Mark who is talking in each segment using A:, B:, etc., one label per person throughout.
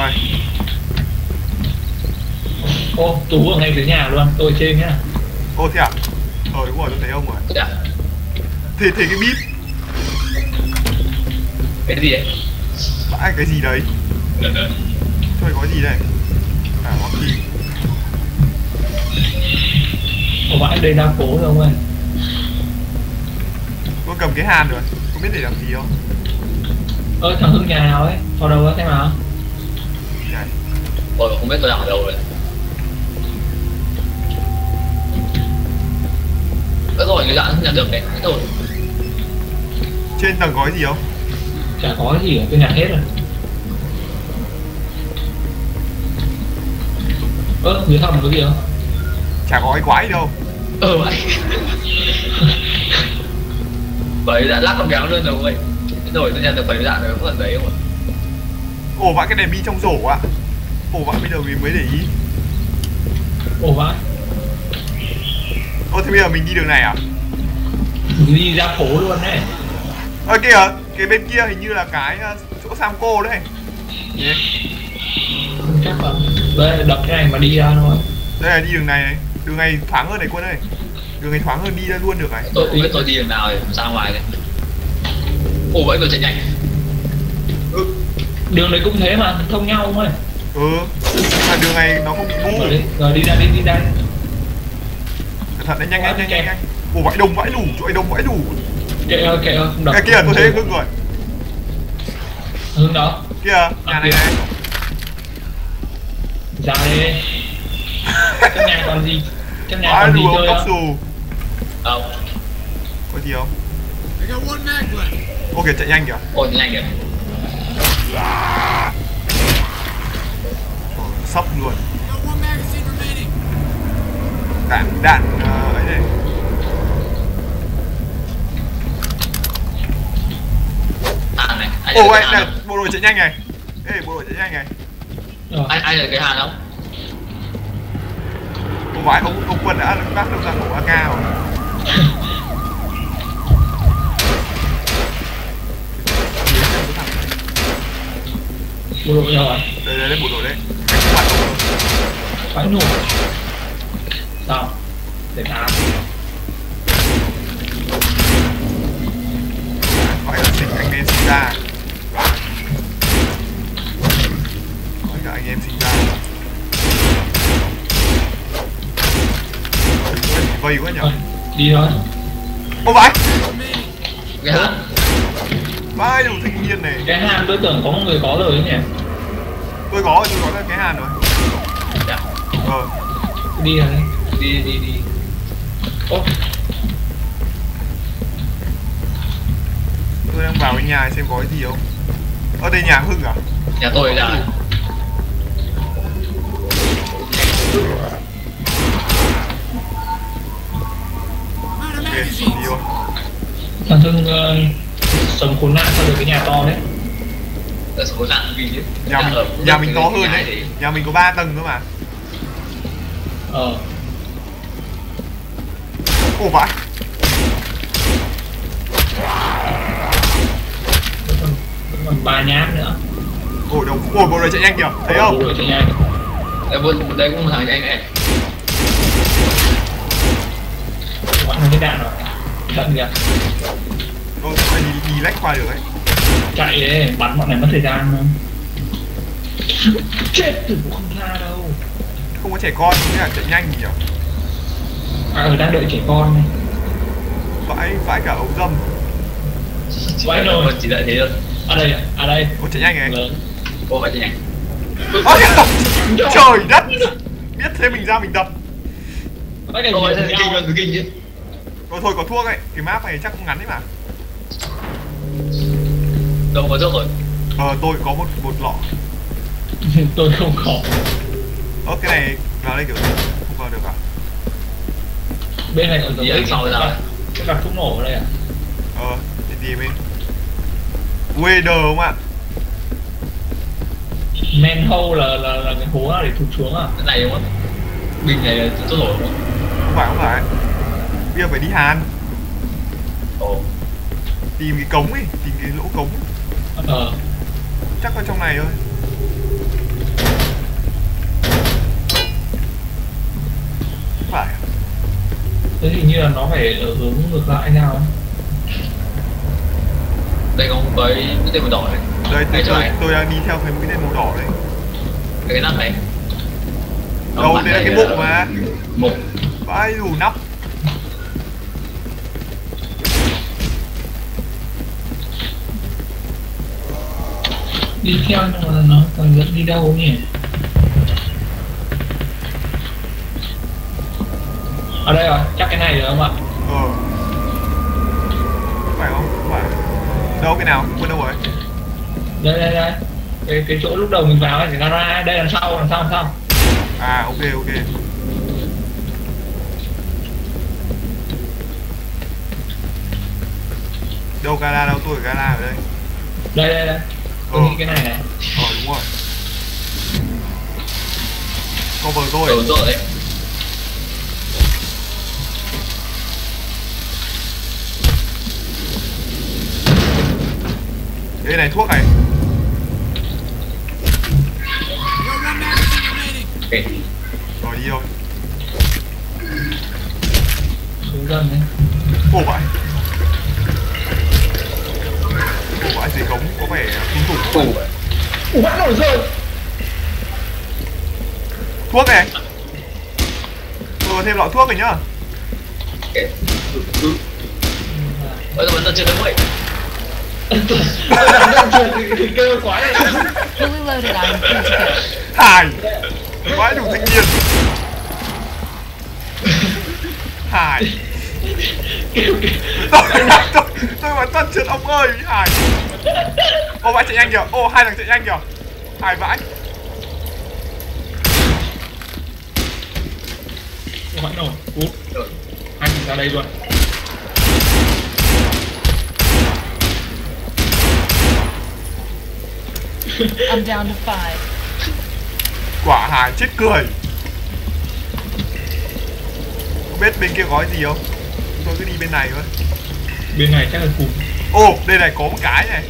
A: rồi.
B: Ô tú ở ngay dưới nhà luôn tôi trên nhá.
A: Ô thế à? Ờ đúng rồi tôi thấy ông rồi.
C: Dạ.
A: Thì thì cái bíp.
C: Cái gì ấy
A: vãi cái gì đấy? Thôi có gì đây? À hoặc gì?
B: Ủa vãi đây đa phố rồi ông ơi.
A: Tôi cầm cái hàn rồi. Không biết để làm gì không?
B: Ơ thằng hưng nhà nào ấy? Vào đầu xem nào.
A: này
C: Ôi không biết tôi đang ở đâu rồi. Được rồi, cái dạng nhận được đấy, hết rồi
A: trên tầng có gì không?
B: Chả có gì ở tôi nhặt hết rồi. Ơ dưới hầm có gì không?
A: Chả có cái quái gì đâu.
C: Ừ vậy. Bởi đã lắc con kéo luôn rồi ơi Hết rồi, tôi nhận được bảy dạng rồi, không cần giấy không ạ?
A: Ồ vãi cái đèn bi trong rổ ạ ồ vãi bây giờ mình mới để ý.
B: Ồ vãi
A: ô thế bây giờ mình đi đường này à?
B: Đi ra phố luôn đấy.
A: Ơ kìa cái bên kia hình như là cái ờ, chỗ Samco đấy.
B: Không chắc là đây đập cái này mà đi ra thôi.
A: Đây là đi đường này này. Đường này thoáng hơn này quân ơi. Đường này thoáng hơn đi ra luôn được này.
C: Tôi không biết tôi đi đường nào để ra ngoài này. Ồ vậy tôi chạy nhanh.
B: Đường đấy cũng thế mà thông nhau ông ơi
A: ừ. Mà đường này nó không bị bu
B: rồi đi rồi đi ra đi đi ra.
A: Cẩn thận đấy nhanh nhanh nhanh nhanh. Ồ vãi đông vãi đủ chỗ này đông vãi đủ
B: kệ ơi kệ ơi không đập
A: cái kia tôi thấy hưng rồi.
B: Hưng đó.
A: Kia nhà này này.
B: Ra đi. Trong nhà còn gì? Trong nhà còn gì chơi không
C: Đâu,
A: có gì không?
D: I got one mag left.
A: ok chạy nhanh kìa.
C: Ôi nhanh kìa.
A: Ồ, sốc luôn. Đạn đạn ờ, ấy này.
C: Hàn này, anh
A: ồ
C: cái
A: này
C: hàn
A: bộ đội chạy nhanh này. Ê bộ đội chạy nhanh này.
B: Rồi
C: không? Anh, anh thấy cái hàn không?
A: ồ vãi ông ông quân đã bắt được ra khẩu AK rồi.
B: Bộ đội rồi?
A: Đây đây đây bộ đội đấy Đánh mặt ông rồi.
B: Phải nổ sao để tám
A: gọi là sinh anh em sinh ra. Gọi là anh em sinh ra. Vây quá nhở
B: Thôi, đi thôi.
A: Ô vãi
C: Cái hàn
A: vãi đủ thanh niên này.
B: Cái hang tôi tưởng có một người có rồi ấy nhỉ?
A: Tôi có tôi có cái hàn rồi. Ờ
B: đi rồi
C: Đi, đi, đi.
B: Ô
A: tôi đang vào cái nhà xem có cái gì không? Ở đây nhà hưng à?
C: Nhà tôi là
A: ok đi luôn
B: thằng hưng ờ, sống khốn nạn sao được cái nhà to đấy.
C: Là số nặng vì chứ
A: nhà mình nhà mình to hơn
C: nhà
A: đấy.
C: thì-
A: nhà mình có 3 tầng cơ mà
B: ờ.
A: Ô vãi
B: vẫn còn ba nhát nữa.
A: Ôi đâu ôi bộ đội chạy nhanh kìa thấy
B: bộ
A: không
B: đội chạy nhanh.
C: Đây, vâng, đây cũng một thằng anh này
B: bắn cái đạn rồi đạn kìa.
A: Ôi, phải đi, đi lách qua được đấy.
B: Chạy đấy bắn bọn này mất thời gian không chết tử không tha đâu
A: không có trẻ con thế là chạy nhanh gì nhỉ?
B: À ở đang đợi trẻ con này.
A: Vãi vãi cả ông dâm.
B: Vãi rồi.
C: Vâng, Chỉ đợi thế thôi
B: à đây à, à đây.
A: Ô chạy nhanh này.
B: Lớn
C: Ô vậy thì nhanh.
A: Ôi, trời. Đất! Biết thế mình ra mình đập.
C: Ôi, thế kinh kinh chứ.
A: Thôi thôi có thuốc ấy. Cái map này chắc cũng ngắn đấy mà.
C: Đâu có thuốc rồi.
A: Ờ tôi có một một lọ.
B: Tôi không có
A: ơ cái này vào đây kiểu gì? Không vào được à?
B: Bên này còn
C: Gì anh sau ra?
B: cái cặp thuốc nổ ở đây à
A: ờ đi đi bên? Wader không ạ?
B: Manhole là là là cái hố để thụt xuống à
C: Cái này đúng không? Bình này là thuốc nổ đúng không?
A: không phải không phải. Bây giờ phải đi hàn.
C: Ồ.
A: Tìm cái cống ấy tìm cái lỗ cống
B: ờ.
A: Chắc ở trong này thôi phải.
B: Thế hình như là nó phải ở hướng ngược lại nào ấy.
C: đây không với cái tên màu đỏ này.
A: Đây tôi, tôi,
C: này.
A: tôi đang đi theo cái mũi tên màu đỏ đấy.
C: Cái nắp này.
A: Đâu đây là cái bụng mà.
C: một
A: vãi đủ nắp.
B: Đi theo nhưng mà nó còn dẫn đi đâu nhỉ ở đây rồi chắc cái này rồi không ạ?
A: Ờ. Phải không? Phải. Đâu cái nào? Quên đâu rồi?
B: Đây đây đây. Cái cái chỗ lúc đầu mình vào thì nó ra đây đằng sau đằng sau đằng sau.
A: À ok ok. Đâu gala đâu tôi ở gala ở đây.
B: Đây đây đây. Tôi
A: Ờ.
B: nghĩ cái này này.
A: Ờ đúng rồi. Cover tôi.
C: Rồi rồi đấy
A: đây này thuốc này.
D: I got one magazine remaining.
C: ok.
A: Rồi đi thôi.
B: Xuống dân đấy
A: Ồ vãi Ồ vãi dưới cống có vẻ kinh khủng.
C: Ủa.
B: ủa bắt nổi rồi.
A: Thuốc này. Tôi có thêm lọ thuốc rồi nhá.
C: Ok. Ừ, ừ. Ôi, vẫn chưa đến vậy
B: kêu quá này
E: Fully loaded items need to go.
A: Hài Vãi đủ thanh niên Tôi, tôi, tôi bắn toàn trượt ông ơi Hài Ô vãi chạy nhanh kìa. Ô hai thằng chạy nhanh kìa. Hài vãi.
B: Bắt nổi cút anh ra đây luôn
E: I'm down to five.
A: Quả hài chết cười. Không biết bên kia có cái gì không? Tôi cứ đi bên này thôi.
B: Bên này chắc là cùng
A: Ô đây này có một cái này.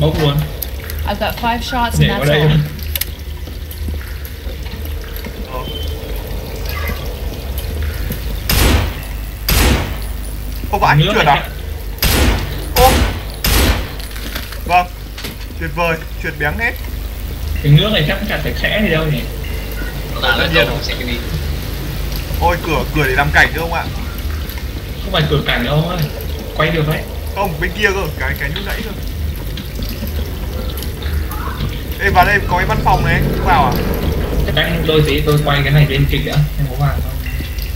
B: Bốc luôn
E: I've got five shots and that's all.
A: Ờ. Ô vãi, trượt
B: này
A: à? Ô. Vâng Tuyệt vời, trượt béng hết.
B: Cái nước này chắc chả sạch sẽ gì đâu nhỉ?
C: Là
A: Tất nhiên
C: không sẽ cái gì.
A: Ôi cửa, cửa để làm cảnh chứ không ạ?
B: không phải cửa cảnh đâu ơi. Quay được đấy.
A: Không, bên kia cơ, cái cái nút nãy cơ. Ê, vào đây có cái văn phòng này, không vào à?
B: cách tôi tí tôi quay cái này lên kịch đã em có vào không?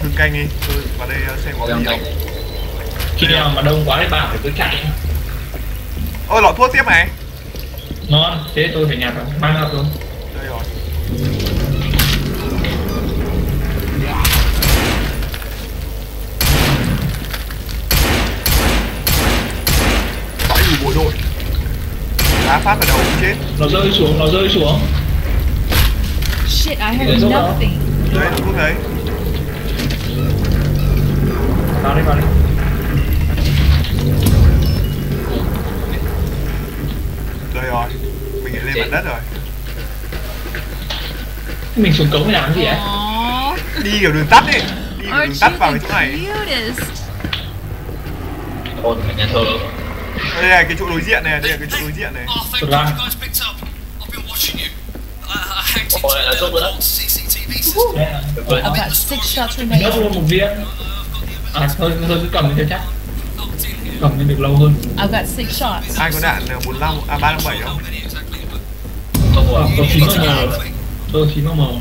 A: Thử canh đi, tôi vào đây uh, xem có gì không.
B: khi nào mà đông quá thì bảo phải tôi chạy.
A: Ôi, lọ thuốc tiếp này
B: ngon thế tôi phải nhặt rồi mang ra tôi
A: Đây rồi. Đủ bộ đội. Đá phát vào đầu cũng chết.
B: Nó rơi xuống nó rơi xuống.
E: Shit, I
B: lot.
E: nothing.
A: Đấy, thuốc đấy
B: vào đây vào đây
A: Đây rồi Mình lại lên mặt đất rồi
B: mình xuống cống để làm cái gì ấy
E: Aww.
A: Đi kiểu đường tắt đi Đi kiểu đường tắt vào cái chỗ này
C: ôn phải nhà thờ
A: Đây là cái chỗ đối diện này, đây là cái chỗ đối diện này
F: thank
B: Good
F: God
B: luck.
F: you guys picked up. I've been watching you. I, I hacked into
C: yeah, that's
F: the
C: all good, huh?
F: old CCTV system.
B: Đây là-
C: tuyệt vời
E: I've got six shots remaining.
B: luôn một viên à thôi thôi cứ cầm lên cho chắc Cầm lên được lâu hơn.
E: I've got six shots.
A: Ai có đạn? Uh, 45, à 357 không?
C: Không?
B: Ờ,
C: rồi
B: có chín màu màu tôi chín màu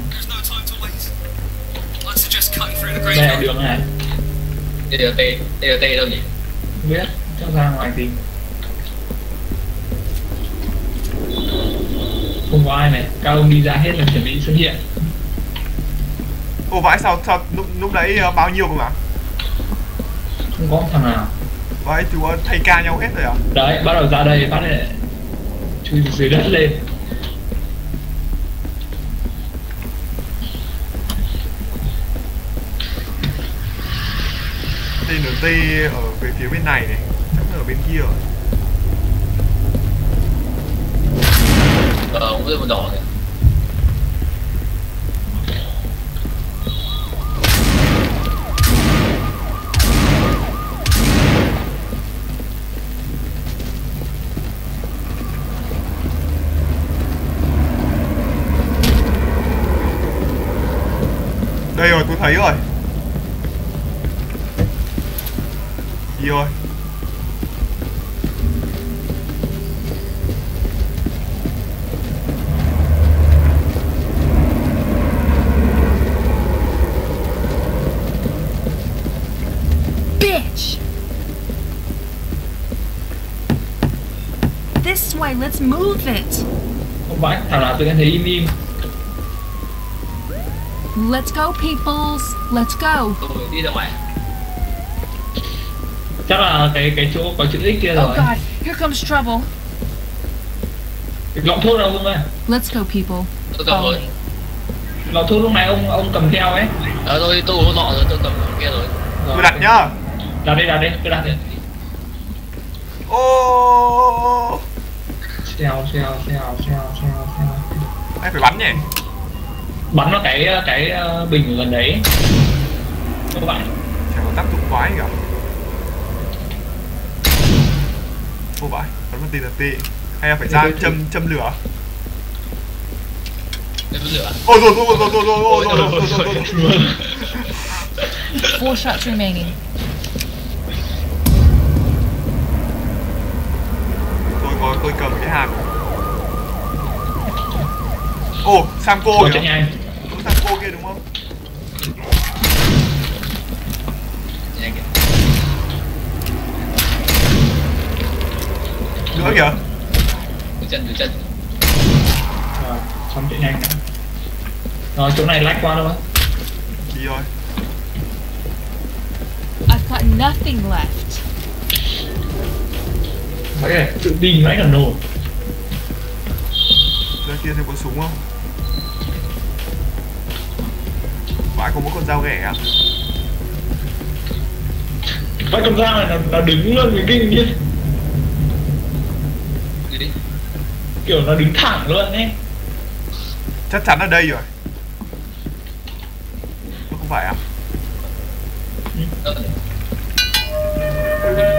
B: đây là đường này
C: DLT DLT đâu nhỉ?
B: Không biết chắc ra ngoài tìm. Không có ai này. Ông đi ra hết là chuẩn bị xuất hiện.
A: Ô vãi sao, sao lúc, lúc đấy uh, bao nhiêu cơ mà?
B: không có thằng nào
A: Vãi chú thay ca nhau hết rồi à?
B: đấy bắt đầu ra đây phát hiện chui dưới đất lên.
A: TNT ở về phía bên này này Chắc là ở bên kia rồi.
C: Ờ cũng rơi một đỏ kìa
A: tôi thấy rồi đi rồi
E: Bitch! This way, let's move it.
B: không phải thằng nào tôi nghe thấy im im
E: Let's go, peoples. Let's go.
C: tôi đi ra ngoài.
B: Chắc là cái cái chỗ có chữ x kia
E: Oh
B: rồi.
E: God, here comes trouble.
B: lọ thuốc đâu không ơi?
E: Let's go, people.
C: tôi cầm rồi.
B: Lọ thuốc lúc này ông ông cầm theo ấy.
C: Ờ tôi tôi uống lọ rồi tôi cầm kia rồi.
A: Tôi đặt nhá.
B: Đặt đi đặt đi cứ đặt đi.
A: Ô.
B: Xèo xèo xèo xèo xèo xèo.
A: Anh phải bắn nhỉ
B: bắn vào cái cái ờ, bình ở gần đấy. Các bạn.
A: Chả có tác dụng quái gì cả. Ô vãi bắn một TNT hay là phải ra châm châm lửa?
C: Cái lửa.
A: Ôi rồi rồi rồi rồi rồi rồi rồi rồi rồi. rồi rồi.
E: Four shots remaining.
A: tôi có tôi cầm cái hàm ô Samco kìa.
B: nhanh.
A: Đúng Samco kia đúng không? Nữa kìa.
C: Từ chân từ chân
B: rồi xong chạy nhanh rồi chỗ này lách qua đâu á.
A: Đi rồi
E: I've got nothing left.
B: phải này tự tin nãy là nổ
A: ra kia thêm có súng không vãi có mỗi con dao ghẻ à
B: Vậy con dao này nó, nó đứng luôn cái kinh như kiểu nó đứng thẳng luôn ấy.
A: Chắc chắn ở đây rồi. Không phải à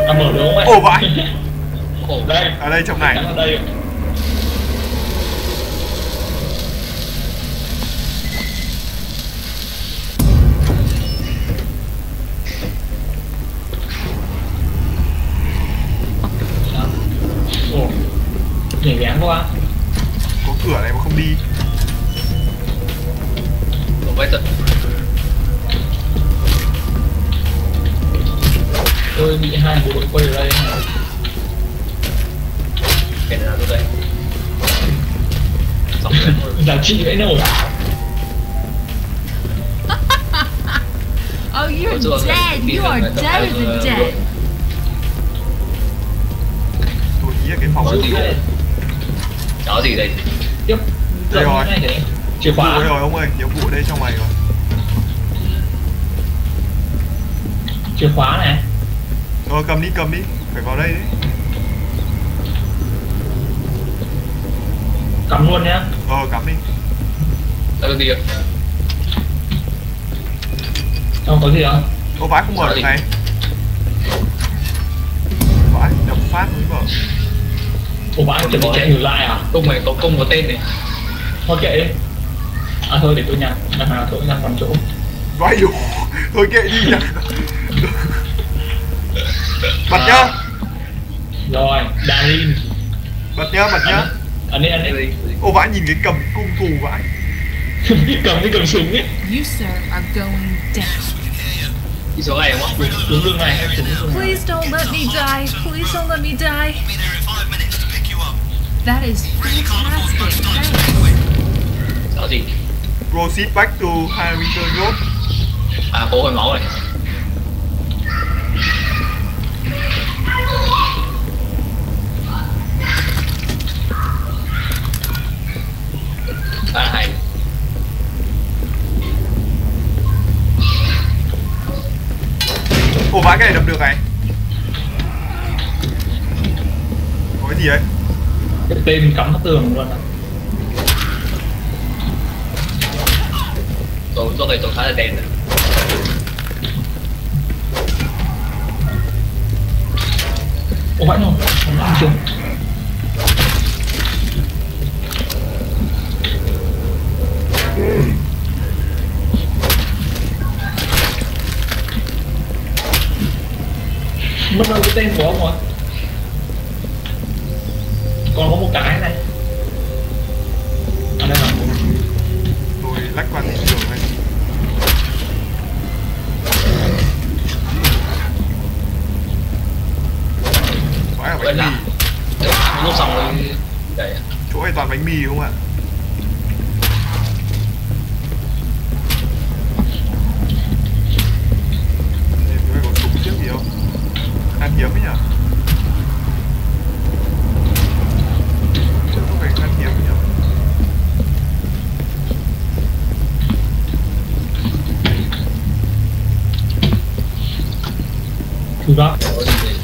B: à mở được không ấy.
A: Ồ, vãi. ở đây trong này.
B: Ở đây nhảy bén quá
A: có cửa này mà không đi.
C: Ổ quay thật
B: tôi bị hai bộ đội quay ở đây.
C: Cái nào tôi đây? Xong rồi
B: giá trị vậy nổi.
E: Oh, you're dead. You are dead
C: rồi,
E: dead.
A: tôi nghĩ cái phòng Của
C: gì đây? gì
B: tiếp.
A: Đây
B: Cầm
A: rồi.
B: chìa khóa.
A: Rồi ông ơi nhiệm vụ đây trong này rồi.
B: Chìa khóa này.
A: Rồi cầm đi cầm đi. Phải vào đây đấy.
B: Cắm luôn nhá.
A: Ờ cắm đi.
C: Đâu đi
B: không có gì không
A: ô vãi không mở được này. Vãi đập phát mới mở
B: ủa bạn chuẩn bị chạy ngược lại à?
C: Cung này có cung có tên này.
B: Thôi kệ đi. À thôi để tôi nhặt. Nhặt nào tôi nhặt còn chỗ.
A: Vãi đủ thôi kệ đi nhá. Bật nhá.
B: Rồi Darin
A: bật nhá bật nhá.
B: Anh đi anh đi
A: ô vãi nhìn cái cầm cung thù vãi
B: cầm cái cầm súng ấy.
E: You, sir, are going down.
C: số này không
B: này.
E: Please don't let me die. Please don't let me die.
F: Be there in five minutes to pick you up.
E: That is fantastic. Thanks.
C: gì
A: proceed back to Harrington Road
C: à phố hồi máu này à hay
A: ô vãi cái này đập được này có cái gì đấy
B: cái tên cắm nó tường luôn á
C: Tổ, do người tổ khá là đen rồi
B: Ủa vẫn không? Không ăn chung. Mất đâu cái tên của ông rồi còn có một cái này. À đây là
A: tôi lách qua thị trường này Phải là bánh mì.
C: lúc xong rồi
A: chỗ này toàn bánh mì không ạ Đây, chỗ này có súng trước gì không khan hiếm ấy nhở Chỗ có vẻ khan hiếm ấy nhở
B: thứ đó
C: có gì gì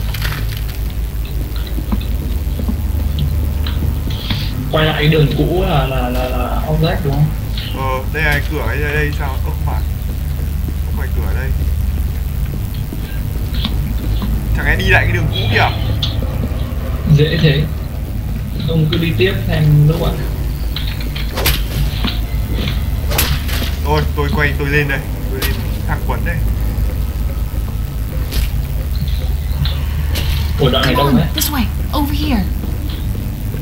B: quay lại cái đường cũ là là là là ông rách đúng không?
A: Ờ, đây là cửa ấy, đây, đây sao? Ơ, không phải. Không phải cửa đây. Chẳng lẽ đi lại cái đường cũ kìa?
B: Dễ thế. Ông cứ đi tiếp xem lúc ạ.
A: Rồi, tôi quay, tôi lên đây. Tôi lên thẳng quấn đây.
B: Của đoạn này
E: Come
B: đông
E: on,
B: đấy.
E: this way, over here.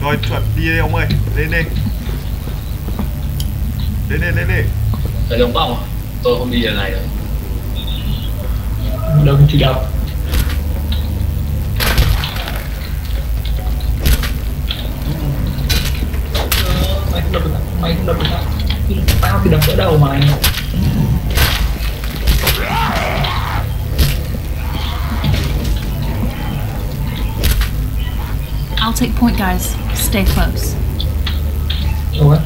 A: Rồi, chuẩn, đi đây ông ơi. Lên đi. Lên lên lên lên
C: đấy đúng không tôi không đi đường này
B: đông chỉ đập Ờ, mày không đập được mày không đập được tao. Tao thì đập ở đầu mày?
E: I'll take point, guys. Stay close.
B: rồi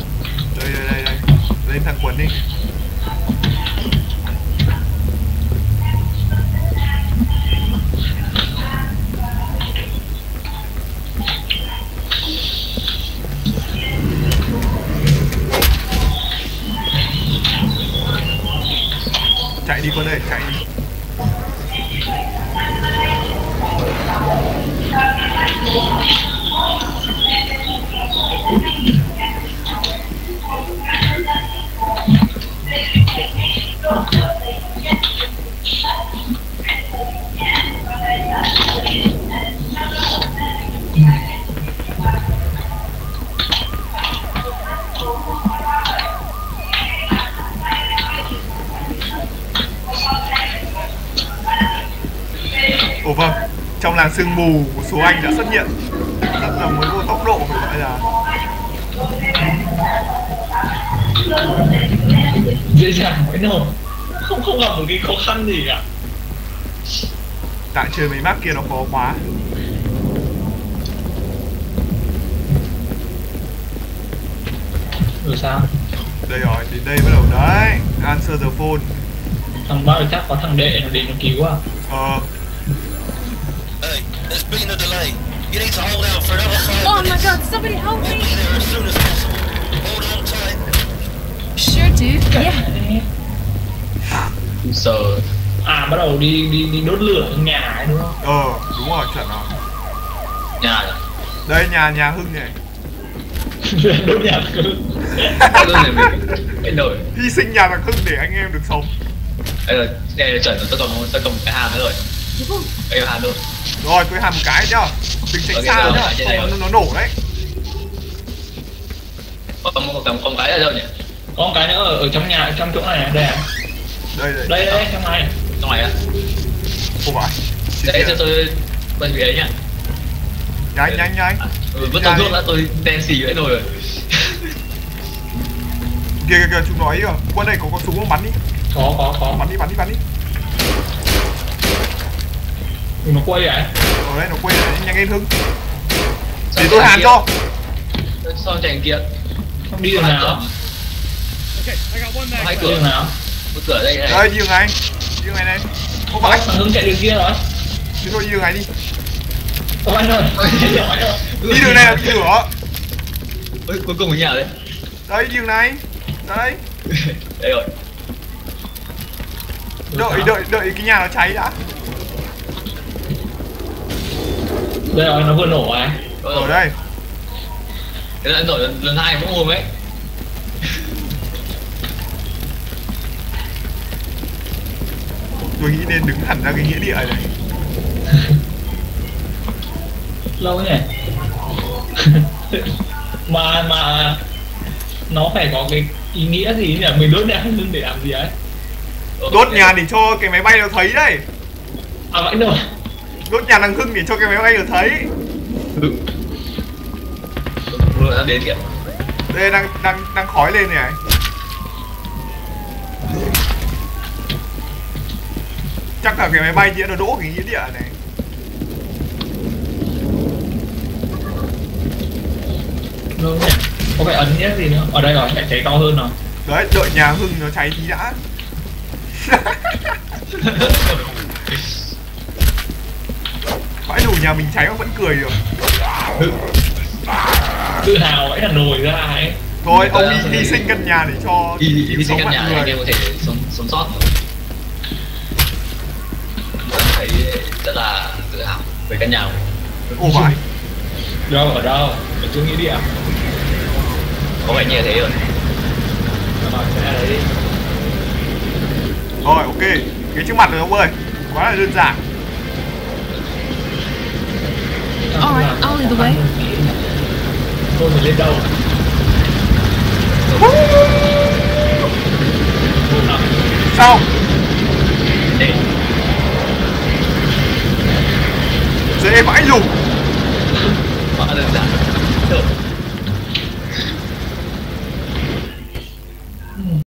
A: Đây, đây, đây, đây. Lên thẳng quấn đi. Chạy đi con ơi, chạy đi làn sương mù một số anh đã xuất hiện. Rất là mới có tốc độ phải gọi là.
B: Dễ dàng mới nổ không không gặp một cái khó khăn gì cả.
A: Tại chơi mấy map kia nó khó quá.
B: Rồi sao?
A: Đây rồi, đến đây bắt đầu đấy. Answer the phone.
B: Thằng bao chắc có thằng đệ nó đến nó cứu à
A: Ờ,
F: been a delay. You need to hold out for another five
E: Oh my
F: minutes.
E: god, somebody help
F: We'll
E: me!
F: be there as soon as possible. Hold on tight.
E: Sure, dude. Yeah.
C: sờ
B: à bắt đầu đi đi đi đốt lửa nhà ấy đúng không
A: ờ, đúng rồi, chuẩn rồi
C: nhà rồi
A: Đây, nhà, nhà Hưng này
B: đốt nhà cứ
C: cái này mình cái nổi
A: Hy sinh nhà thằng Hưng để anh em được sống
C: đây là đây là chuẩn tôi còn tôi còn cái hàm nữa rồi đây hàm luôn
A: Rồi, tôi hàm một cái nhá. Đừng tránh
C: Ok,
A: xa
C: rồi,
A: nhá, không
C: rồi.
A: nó, nó nổ đấy.
C: Còn một còn con cái ở đâu nhỉ?
B: Có một cái nữa ở, ở trong nhà trong chỗ này đây à?
A: Đây, đây,
B: đây đây. trong này.
C: Trong này á
A: Không phải.
C: Đấy cho tôi quay về đấy nhá.
A: Nhanh, nhanh, nhanh.
C: Ừ, vứt tôi thuốc đã tôi đen xì vậy rồi.
A: Kìa, kìa, kìa, chúng nói kìa Quân này có con súng không? Bắn đi.
B: Có có có.
A: Bắn đi, bắn đi, bắn đi
B: nó quay à?
A: Ở đây nó quên rồi, nhanh lên Hưng. Để tôi hàn cho.
C: Sao chạy kia?
B: Không đi đường nào?
C: hai
B: đi
C: cửa
B: đường nào?
C: Một cửa đây này.
A: Đây, đi đường này Đi đường này này Không phải,
B: thằng Hưng chạy đường kia rồi.
A: Thế thôi đi. Đường này đi
B: Ôi anh ơi.
A: Đi đường này là lửa
C: Ôi, cuối cùng ở nhà đấy
A: Đây, đi đường này Đây,
C: đây rồi.
A: Đợi, đợi, đợi cái nhà nó cháy đã
B: đây rồi nó vừa nổ à?
A: Ở đây.
C: Thế là nổi lần, lần hai cũng ôm ấy.
A: Tôi nghĩ nên đứng hẳn ra cái nghĩa địa này.
B: Lâu nhỉ? Mà mà nó phải có cái ý nghĩa gì nhỉ? Mình đốt nhà hưng để làm gì ấy.
A: Đốt nhà để cho cái máy bay nó thấy đấy
B: à vậy rồi
A: đốt nhà đằng hưng để cho cái máy bay nó thấy.
C: Rồi đã đến kìa.
A: Đây đang đang đang khói lên này. Chắc là cái máy bay kia nó đỗ cái nghĩa địa này.
B: Nhỉ có phải ấn nghĩa gì nữa. Ở đây rồi phải cháy to hơn rồi
A: đấy đợi nhà hưng nó cháy tí đã Vãi đủ nhà mình cháy mà vẫn cười được.
B: Tự hào vẫy là nồi ra ấy.
A: Thôi ông đi hy sinh căn nhà để cho
C: Đi đi
A: kịp
C: đi sinh căn nhà này anh em có thể sống sống sót. Vẫn thấy rất là tự hào về căn nhà của mình.
A: Ồ vãi
B: đâu ở đâu? Ở chỗ nghĩa địa.
C: Có vẻ như thế rồi.
B: Rồi
A: ok. Cái trước mặt rồi ông ơi Quá là đơn giản
E: Alright, I'll lead the way.
B: tôi phải lên
A: Sao Dễ vãi lùng
C: quá đơn giản Được.